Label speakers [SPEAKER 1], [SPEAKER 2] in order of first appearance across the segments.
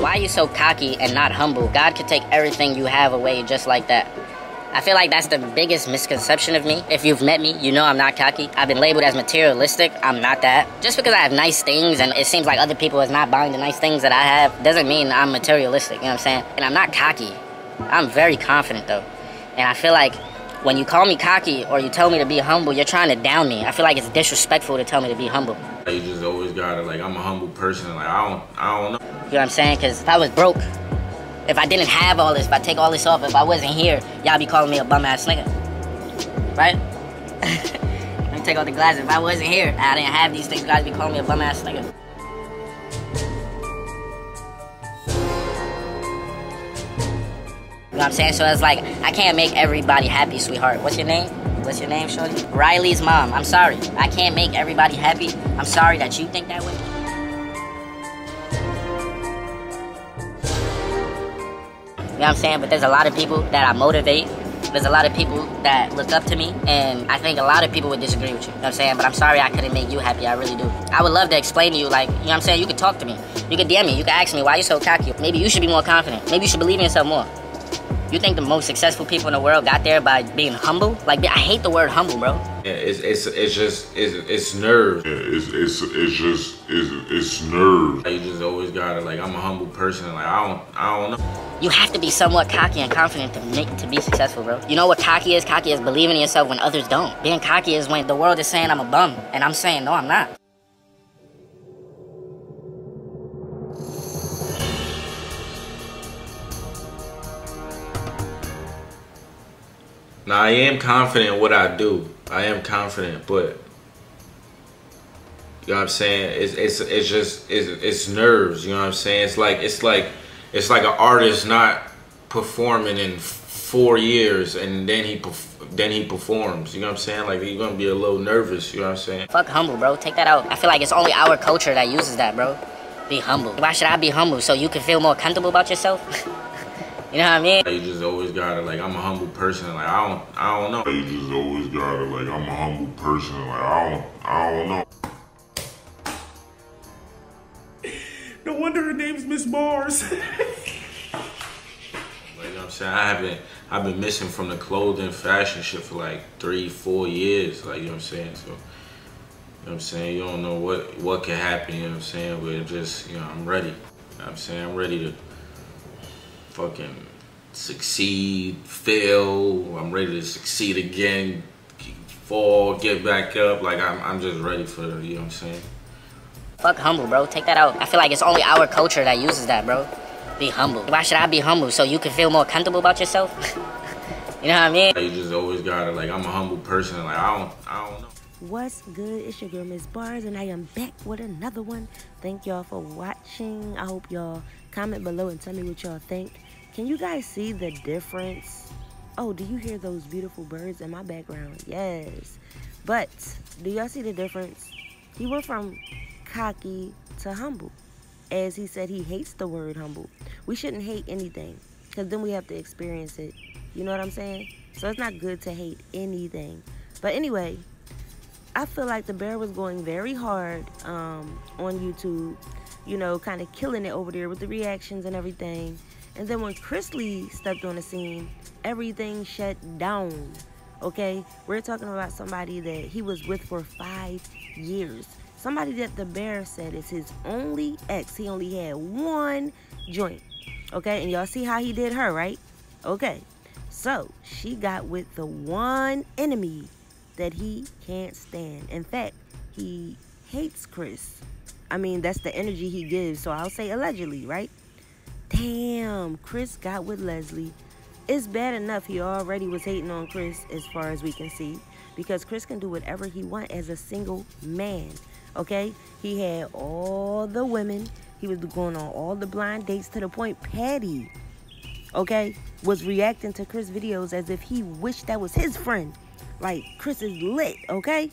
[SPEAKER 1] Why are you so cocky and not humble? God could take everything you have away just like that. I feel like that's the biggest misconception of me. If you've met me, you know I'm not cocky. I've been labeled as materialistic. I'm not that. Just because I have nice things and it seems like other people is not buying the nice things that I have doesn't mean I'm materialistic, you know what I'm saying? And I'm not cocky. I'm very confident though. And I feel like when you call me cocky or you tell me to be humble, you're trying to down me. I feel like it's disrespectful to tell me to be humble.
[SPEAKER 2] You just always gotta like I'm a humble person. Like I don't I don't know.
[SPEAKER 1] You know what I'm saying? Because if I was broke, if I didn't have all this, if I take all this off, if I wasn't here, y'all be calling me a bum ass nigga. Right? Let me take off the glasses. If I wasn't here, I didn't have these things, guys be calling me a bum ass nigga. Know what I'm saying? So it's like, I can't make everybody happy, sweetheart. What's your name? What's your name, shorty? Riley's mom. I'm sorry. I can't make everybody happy. I'm sorry that you think that way. You know what I'm saying? But there's a lot of people that I motivate. There's a lot of people that look up to me, and I think a lot of people would disagree with you. You know what I'm saying? But I'm sorry I couldn't make you happy. I really do. I would love to explain to you, like, you know what I'm saying? You could talk to me. You could DM me. You could ask me, why you so cocky? Maybe you should be more confident. Maybe you should believe in yourself more. You think the most successful people in the world got there by being humble? Like, I hate the word humble, bro.
[SPEAKER 2] Yeah, it's it's it's just it's it's nerves.
[SPEAKER 3] Yeah, it's it's it's just it's it's nerves.
[SPEAKER 2] You just always gotta like I'm a humble person. Like I don't I don't know.
[SPEAKER 1] You have to be somewhat cocky and confident to make to be successful, bro. You know what cocky is? Cocky is believing in yourself when others don't. Being cocky is when the world is saying I'm a bum and I'm saying no, I'm not.
[SPEAKER 2] Now I am confident in what I do. I am confident, but you know what I'm saying? It's it's it's just it's, it's nerves. You know what I'm saying? It's like it's like it's like an artist not performing in four years and then he then he performs. You know what I'm saying? Like you're gonna be a little nervous. You know what I'm saying?
[SPEAKER 1] Fuck humble, bro. Take that out. I feel like it's only our culture that uses that, bro. Be humble. Why should I be humble? So you can feel more comfortable about yourself? You know what I mean?
[SPEAKER 2] You just always gotta like I'm a humble person. Like I don't I don't know.
[SPEAKER 3] You just always gotta like I'm a humble person. Like I don't I don't know.
[SPEAKER 4] No wonder her name's Miss Mars.
[SPEAKER 2] like, you know what I'm saying? I haven't I've been missing from the clothing fashion shit for like three, four years. Like you know what I'm saying? So you know what I'm saying? You don't know what what can happen, you know what I'm saying? But just, you know, I'm ready. You know what I'm saying? I'm ready to fucking succeed, fail. I'm ready to succeed again, fall, get back up. Like I'm, I'm just ready for it. you know what I'm saying.
[SPEAKER 1] Fuck humble, bro. Take that out. I feel like it's only our culture that uses that, bro. Be humble. Why should I be humble? So you can feel more comfortable about yourself? you know what I mean?
[SPEAKER 2] You just always gotta like I'm a humble person. Like I don't, I don't know.
[SPEAKER 5] What's good? It's your girl Miss Barz, and I am back with another one. Thank y'all for watching. I hope y'all comment below and tell me what y'all think. Can you guys see the difference? Oh, do you hear those beautiful birds in my background? Yes. But do y'all see the difference? He went from cocky to humble. As he said, he hates the word humble. We shouldn't hate anything because then we have to experience it. You know what I'm saying? So it's not good to hate anything. But anyway, I feel like the bear was going very hard um, on YouTube, you know, kind of killing it over there with the reactions and everything. And then when Chrislie stepped on the scene, everything shut down. Okay? We're talking about somebody that he was with for five years. Somebody that the bear said is his only ex. He only had one joint. Okay? And y'all see how he did her, right? Okay. So she got with the one enemy that he can't stand. In fact, he hates Chris. I mean, that's the energy he gives. So I'll say allegedly, right? Damn, Chris got with Leslie. It's bad enough he already was hating on Chris as far as we can see. Because Chris can do whatever he want as a single man. Okay? He had all the women. He was going on all the blind dates to the point Patty, okay, was reacting to Chris videos as if he wished that was his friend. Like, Chris is lit, okay?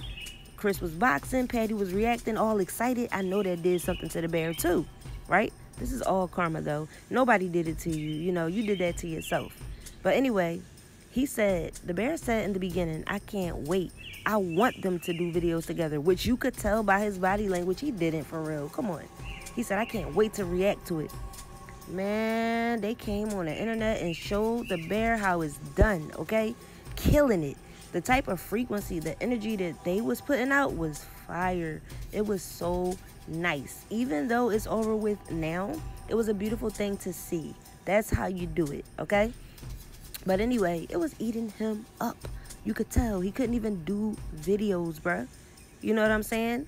[SPEAKER 5] Chris was boxing, Patty was reacting, all excited. I know that did something to the bear too, right? This is all karma though. Nobody did it to you. You know, you did that to yourself. But anyway, he said, the bear said in the beginning, I can't wait. I want them to do videos together, which you could tell by his body language he didn't for real. Come on. He said, I can't wait to react to it. Man, they came on the internet and showed the bear how it's done, okay? Killing it. The type of frequency, the energy that they was putting out was fire. It was so nice. Even though it's over with now, it was a beautiful thing to see. That's how you do it, okay? But anyway, it was eating him up. You could tell he couldn't even do videos, bruh. You know what I'm saying?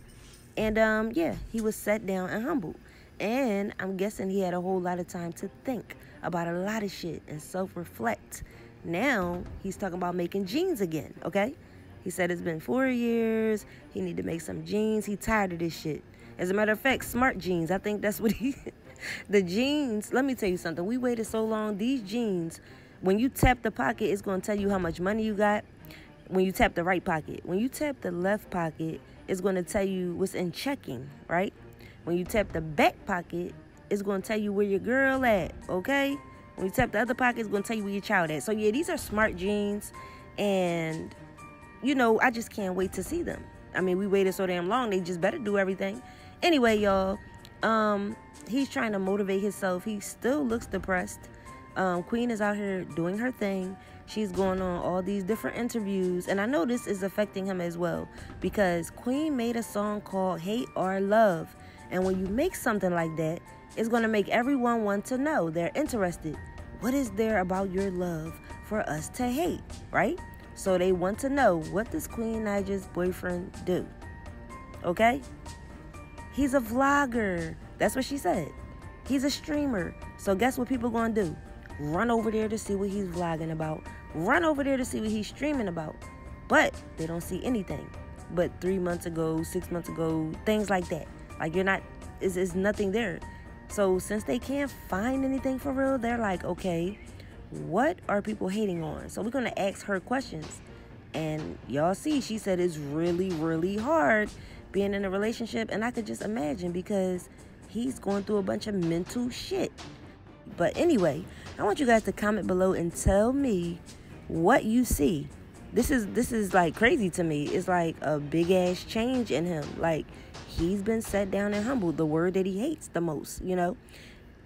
[SPEAKER 5] And um, yeah, he was set down and humbled. And I'm guessing he had a whole lot of time to think about a lot of shit and self-reflect. Now he's talking about making jeans again, okay? He said it's been four years. He need to make some jeans. He tired of this shit. As a matter of fact, smart jeans. I think that's what he. the jeans. Let me tell you something. We waited so long. These jeans, when you tap the pocket, it's gonna tell you how much money you got. When you tap the right pocket, when you tap the left pocket, it's gonna tell you what's in checking, right? When you tap the back pocket, it's gonna tell you where your girl at. Okay. When you tap the other pocket, it's gonna tell you where your child at. So yeah, these are smart jeans, and you know I just can't wait to see them. I mean, we waited so damn long. They just better do everything. Anyway, y'all, um, he's trying to motivate himself. He still looks depressed. Um, Queen is out here doing her thing. She's going on all these different interviews, and I know this is affecting him as well because Queen made a song called Hate or Love. And when you make something like that, it's going to make everyone want to know. They're interested. What is there about your love for us to hate, right? So they want to know what does Queen Naija's boyfriend do? Okay? He's a vlogger. That's what she said. He's a streamer. So guess what people gonna do? Run over there to see what he's vlogging about. Run over there to see what he's streaming about. But they don't see anything. But three months ago, six months ago, things like that. Like you're not is is nothing there. So since they can't find anything for real, they're like, okay, what are people hating on? So we're gonna ask her questions. And y'all see, she said it's really, really hard being in a relationship. And I could just imagine because he's going through a bunch of mental shit. But anyway, I want you guys to comment below and tell me what you see. This is this is like crazy to me. It's like a big ass change in him. Like he's been set down and humbled, the word that he hates the most, you know.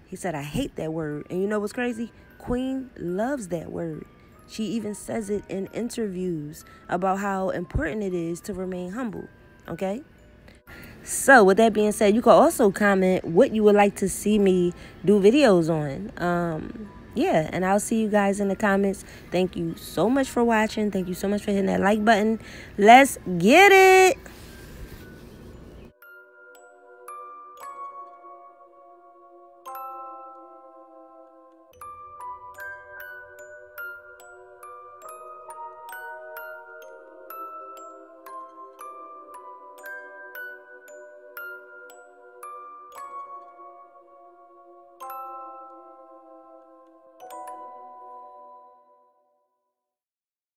[SPEAKER 5] He said, I hate that word. And you know what's crazy? Queen loves that word. She even says it in interviews about how important it is to remain humble. Okay? So, with that being said, you can also comment what you would like to see me do videos on. Um, yeah, and I'll see you guys in the comments. Thank you so much for watching. Thank you so much for hitting that like button. Let's get it.